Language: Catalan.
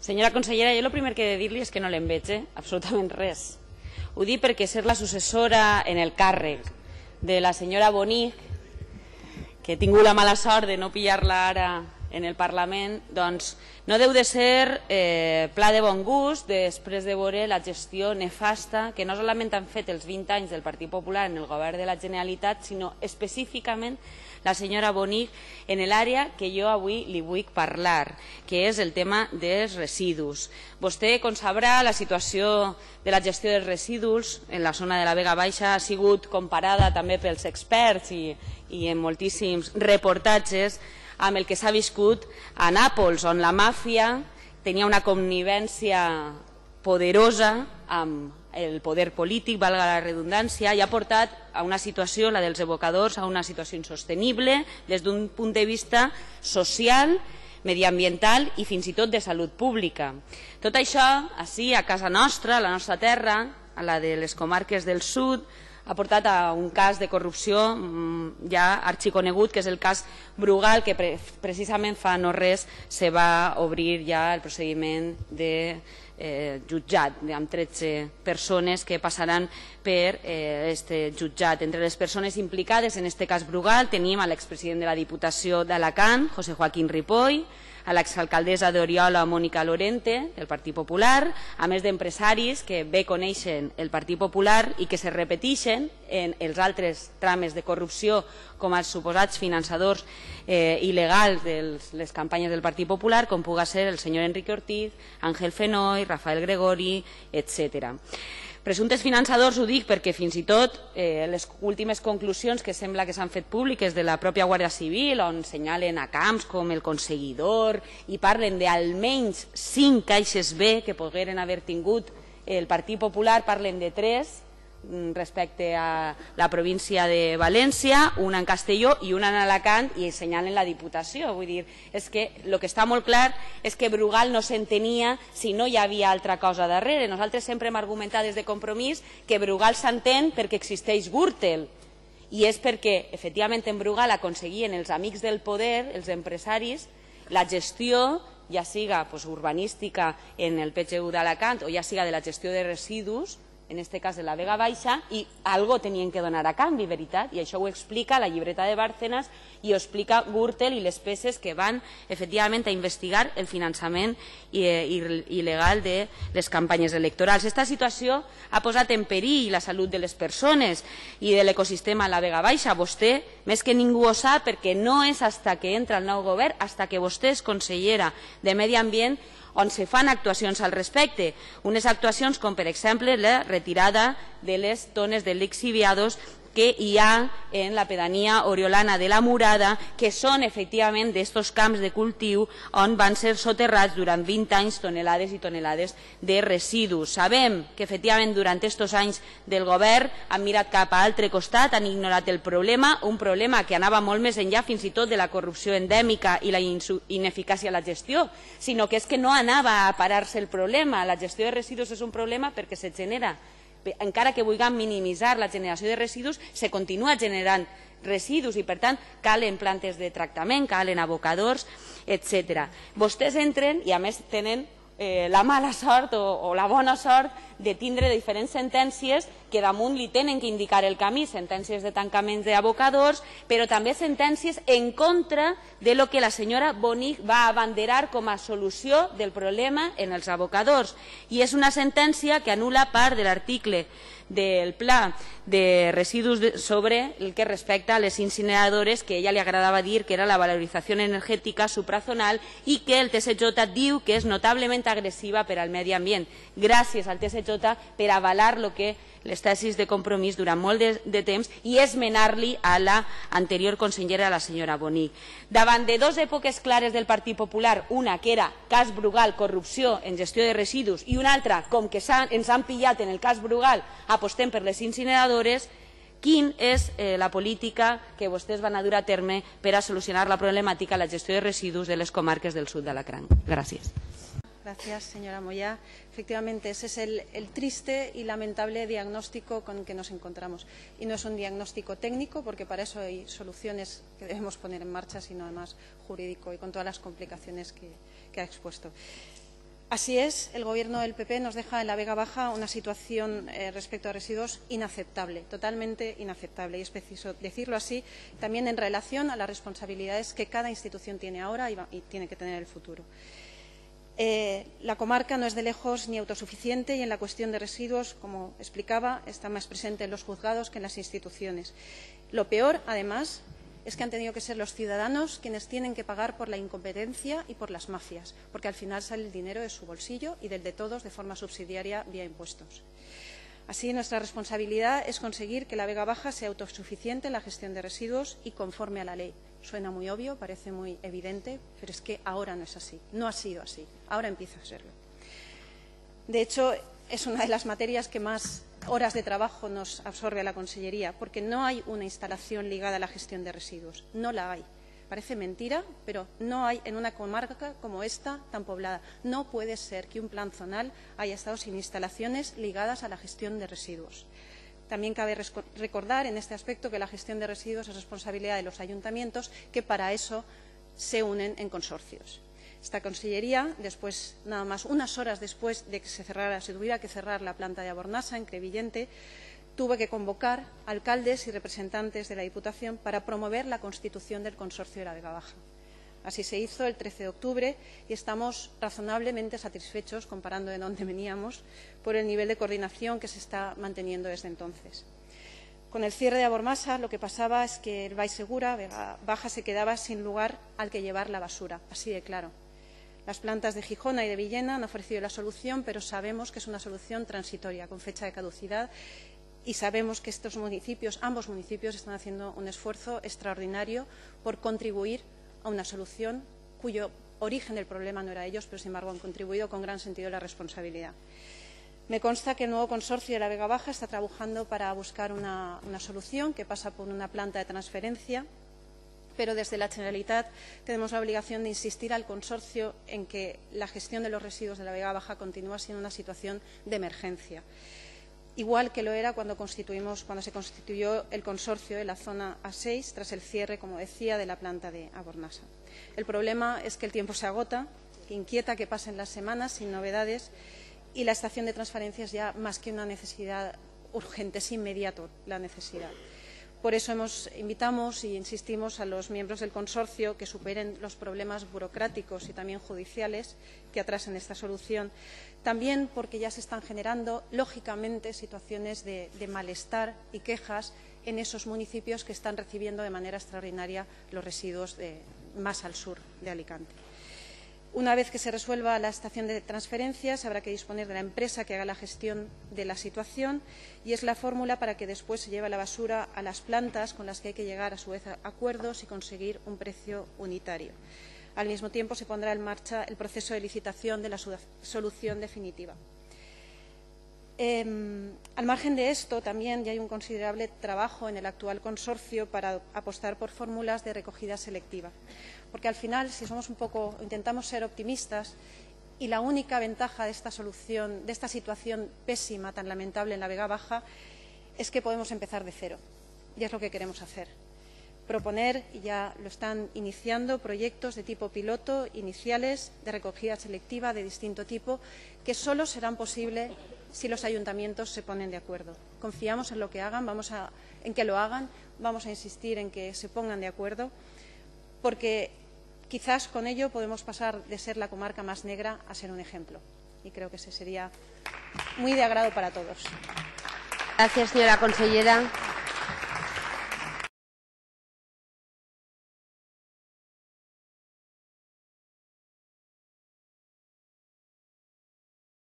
Senyora consellera, jo el primer que he de dir-li és que no l'en veig, eh? absolutament res. Ho dic perquè ser la successora en el càrrec de la senyora Bonig, que he tingut la mala sort de no pillar-la ara en el Parlament, doncs no deu de ser eh, pla de bon gust després de veure la gestió nefasta que no solament han fet els 20 anys del Partit Popular en el govern de la Generalitat, sinó específicament la senyora Bonig en l'àrea que jo avui li vull parlar, que és el tema dels residus. Vostè, com sabrà, la situació de la gestió dels residus en la zona de la Vega Baixa ha sigut comparada també pels experts i, i en moltíssims reportatges amb el que s'ha viscut a Nàpols, on la màfia tenia una connivència poderosa amb el poder polític, valga la redundància, i ha portat a una situació, la dels evocadors, a una situació insostenible des d'un punt de vista social, mediambiental i fins i tot de salut pública. Tot això, així, a casa nostra, a la nostra terra, a la de les comarques del sud, ha portat a un cas de corrupció mm, ja arxiconegut, que és el cas Brugal, que pre precisament fa no res se va obrir ja el procediment de eh, jutjat amb 13 persones que passaran per eh, este jutjat. Entre les persones implicades en este cas Brugal tenim a l'expresident de la Diputació d'Alacant, José Joaquín Ripoll, a l'exalcaldessa d'Oriola, Mònica Lorente, del Partit Popular, a més d'empresaris que bé coneixen el Partit Popular i que se repeteixen en els altres trames de corrupció com els suposats finançadors eh, il·legals de les campanyes del Partit Popular, com puga ser el senyor Enrique Ortiz, Ángel Fenoy, Rafael Gregori, etc. Presumptes finançadors ho dic perquè fins i tot eh, les últimes conclusions que sembla que s'han fet públiques de la pròpia Guàrdia Civil on senyalen a camps com el conseguidor i parlen d'almenys cinc caixes B que pogueren haver tingut el Partit Popular, parlen de tres respecte a la província de València, una en Castelló i una en Alacant i assenyalen la Diputació. Vull dir, és que el que està molt clar és que Brugal no s'entenia si no hi havia altra cosa darrere. Nosaltres sempre hem argumentat des de compromís que Brugal s'entén perquè existeix Gürtel i és perquè efectivament en Brugal aconseguien els amics del poder, els empresaris, la gestió ja siga pues, urbanística en el PGU d'Alacant o ja siga de la gestió de residus en este cas de la Vega Baixa, i algo tenien que donar a canvi, veritat? I això ho explica la llibreta de Bárcenas i ho explica Gürtel i les peces que van efectivament a investigar el finançament eh, il·legal de les campanyes electorals. Esta situació ha posat en perill la salut de les persones i de l'ecosistema a la Vega Baixa. Vostè, més que ningú ho sap, perquè no és hasta que entra el nou govern, hasta que vostè és consellera de Medi Ambient, on se fan actuacions al respecte. Unes actuacions com, per exemple, la retirada de les tones de lixiviados que hi ha en la pedania oriolana de la Murada, que són efectivament d'estos camps de cultiu on van ser soterrats durant 20 anys tonelades i tonelades de residus. Sabem que efectivament durant aquests anys del govern han mirat cap a altre costat, han ignorat el problema, un problema que anava molt més enllà fins i tot de la corrupció endèmica i la ineficàcia a la gestió, sinó que és que no anava a parar-se el problema. La gestió de residus és un problema perquè se genera encara que vulguem minimitzar la generació de residus, se continua generant residus i, per tant, calen plantes de tractament, calen abocadors, etc. Vostès entren i, a més, tenen eh, la mala sort o, o la bona sort de tindre diferents sentències que damunt li tenen que indicar el camí, sentències de tancaments d'abocadors, però també sentències en contra de lo que la senyora Bonig va abanderar com a solució del problema en els abocadors. I és una sentència que anula part de l'article del pla de residus sobre el que respecta a les incineradores, que a ella li agradava dir que era la valorització energètica suprazonal i que el TSJ diu que és notablement agressiva per al medi ambient. Gràcies al TSJ per avalar el que les tesis de compromís durant molt de, de temps i esmenar-li a la anterior consellera, la senyora Bonic. Davant de dues èpoques clares del Partit Popular, una que era cas Brugal, corrupció en gestió de residus, i una altra, com que han, ens han pillat en el cas Brugal, apostem per les incineradores, quin és eh, la política que vostès van a dur a terme per a solucionar la problemàtica de la gestió de residus de les comarques del sud de l'Acran. Gràcies. Gracias, señora Moya. Efectivamente, ese es el, triste y lamentable diagnóstico con el que nos encontramos. Y no es un diagnóstico técnico, porque para eso hay soluciones que debemos poner en marcha, sino además jurídico y con todas las complicaciones que, ha expuesto. Así es, el Gobierno del PP nos deja en la Vega Baja una situación eh, respecto a residuos inaceptable, totalmente inaceptable, y es preciso decirlo así, también en relación a las responsabilidades que cada institución tiene ahora y, y tiene que tener en el futuro. Eh, la comarca no es de lejos ni autosuficiente y en la cuestión de residuos, como explicaba, está más presente en los juzgados que en las instituciones. Lo peor, además, es que han tenido que ser los ciudadanos quienes tienen que pagar por la incompetencia y por las mafias, porque al final sale el dinero de su bolsillo y del de todos de forma subsidiaria vía impuestos. Así, nuestra responsabilidad es conseguir que la Vega Baja sea autosuficiente en la gestión de residuos y conforme a la ley. Suena muy obvio, parece muy evidente, pero es que ahora no es así. No ha sido así. Ahora empieza a serlo. De hecho, es una de las materias que más horas de trabajo nos absorbe a la Consellería, porque no hay una instalación ligada a la gestión de residuos. No la hay. Parece mentira, pero no hay en una comarca como esta tan poblada. No puede ser que un plan zonal haya estado sin instalaciones ligadas a la gestión de residuos. También cabe recordar en este aspecto que la gestión de residuos es responsabilidad de los ayuntamientos, que para eso se unen en consorcios. Esta consellería, después, nada más unas horas después de que se cerrara, tuviera que cerrar la planta de Abornasa en Crevillente, tuvo que convocar alcaldes y representantes de la Diputación para promover la constitución del consorcio de la Vega Baja. Así se hizo el 13 de octubre y estamos razonablemente satisfechos, comparando de dónde veníamos, por el nivel de coordinación que se está manteniendo desde entonces. Con el cierre de Abormasa lo que pasaba es que el Baisegura, Baja, se quedaba sin lugar al que llevar la basura, así de claro. Las plantas de Gijona y de Villena han ofrecido la solución, pero sabemos que es una solución transitoria, con fecha de caducidad, y sabemos que estos municipios, ambos municipios, están haciendo un esfuerzo extraordinario por contribuir a una solución cuyo origen del problema no era ellos, pero sin embargo han contribuido con gran sentido de la responsabilidad. Me consta que el nuevo consorcio de la Vega Baja está trabajando para buscar una, solución que pasa por una planta de transferencia pero desde la Generalitat tenemos la obligación de insistir al consorcio en que la gestión de los residuos de la Vega Baja continúa siendo una situación de emergencia, igual que lo era cuando, cuando se constituyó el consorcio de la zona A6 tras el cierre, como decía, de la planta de Abornasa. El problema es que el tiempo se agota, que inquieta que pasen las semanas sin novedades y la estación de transferencia es ya más que una necesidad urgente, es inmediato la necesidad. Por eso invitamos e insistimos a los miembros del consorcio que superen los problemas burocráticos y también judiciales que atrasan esta solución. También porque ya se están generando, lógicamente, situaciones de, malestar y quejas en esos municipios que están recibiendo de manera extraordinaria los residuos más al sur de Alicante. Una vez que se resuelva la estación de transferencias, habrá que disponer de la empresa que haga la gestión de la situación y es la fórmula para que después se lleve la basura a las plantas con las que hay que llegar a su vez a acuerdos y conseguir un precio unitario. Al mismo tiempo, se pondrá en marcha el proceso de licitación de la solución definitiva. Eh, al margen de esto, también ya hay un considerable trabajo en el actual consorcio para apostar por fórmulas de recogida selectiva. Porque al final, si somos un poco, intentamos ser optimistas, y la única ventaja de esta solución, de esta situación pésima, tan lamentable en la Vega Baja, es que podemos empezar de cero. Y es lo que queremos hacer. Proponer, y ya lo están iniciando, proyectos de tipo piloto iniciales de recogida selectiva de distinto tipo, que solo serán posibles si los ayuntamientos se ponen de acuerdo. Confiamos en lo que hagan, vamos a, en que lo hagan, vamos a insistir en que se pongan de acuerdo, porque quizás con ello podemos pasar de ser la comarca más negra a ser un ejemplo. Y creo que ese sería muy de agrado para todos. Gracias, señora consellera.